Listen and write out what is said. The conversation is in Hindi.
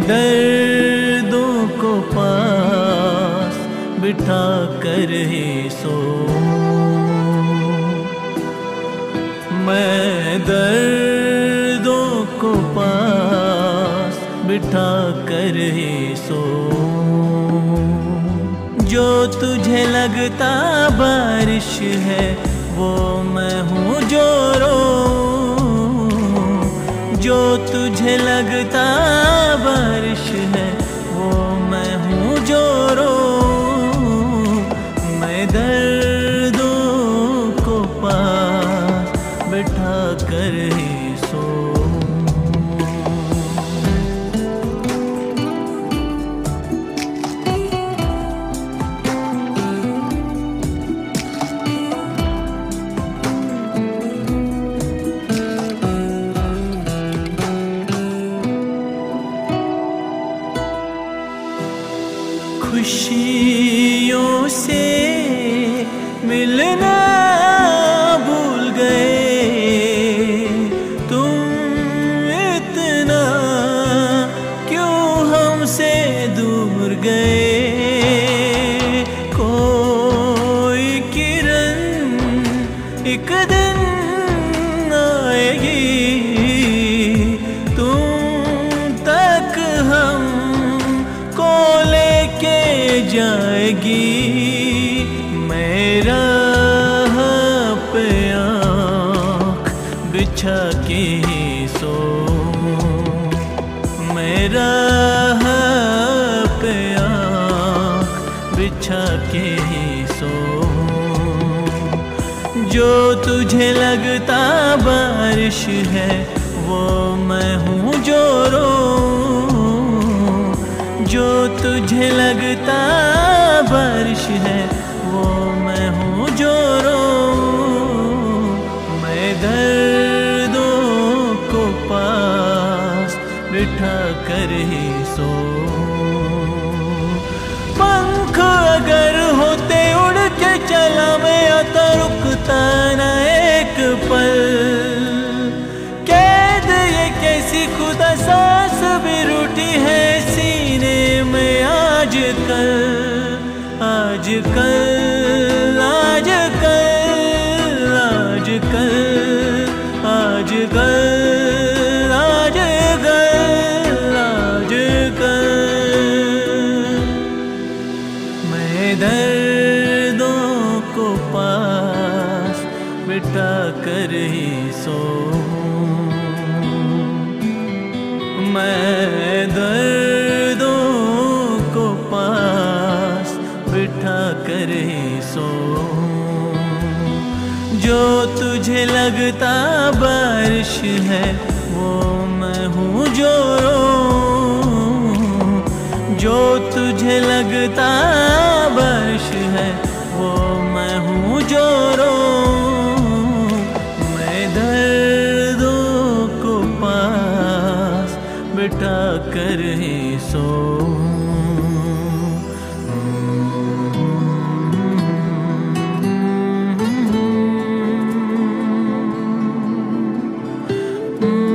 दर्दों को पास बिठा कर ही सो। मैं दर्दों को पास बिठा कर ही सो। जो तुझे लगता बारिश है, वो मैं बिठा कर ही सो। एक दिन आएगी, तुम तक हम को लेके जाएगी। मेरा पे बिछा के सो। मेरा पे बिछा के ही जो तुझे लगता बारिश है, वो मैं हूँ जो रो। जो तुझे लगता बारिश है, वो मैं हूँ जो रो। मैं दर्दों को पास बिठा कर ही सो। कैसी खुदा सांस भी रूठी है सीने में आज कल आज कल कल कल आज कल मैं पास कर ही सो मैं दर्दों को पास बिठा कर सो जो तुझे लगता बारिश है, वो मैं हूँ जो जो तुझे लगता बारिश है, वो मैं हूँ जो रो कर सो Mm-hmm.